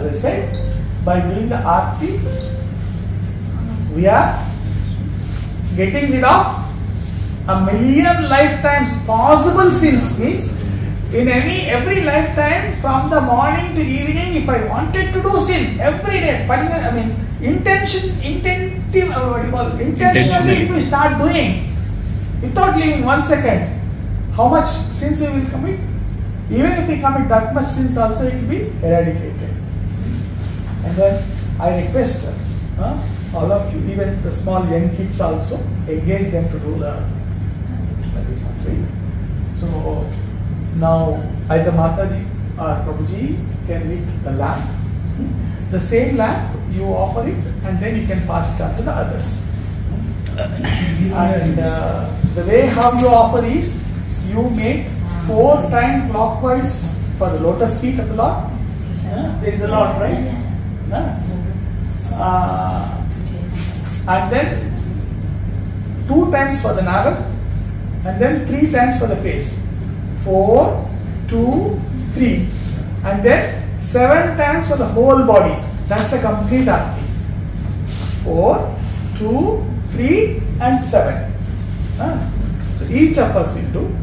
As I said, by doing the arti, we are getting rid of a million lifetimes possible sins means in any every lifetime from the morning to evening if I wanted to do sin every day particular I mean intention intentive uh, what do you call it? intentionally Intentionally. if we start doing without leaving one second how much sins we will commit even if we commit that much sins also it will be eradicated and then I request uh, all of you, even the small young kids also, engage them to do the service faith. So now either Mataji or Prabhuji can lit the lamp. The same lamp you offer it and then you can pass it on to the others. And uh, the way how you offer is you make four times clockwise for the lotus feet of the Lord. Yeah, there is a lot, right? Uh, and then two times for the navel and then three times for the face. Four, two, three, and then seven times for the whole body. That's a complete arti. Four, two, three, and seven. Ah, So each of us will do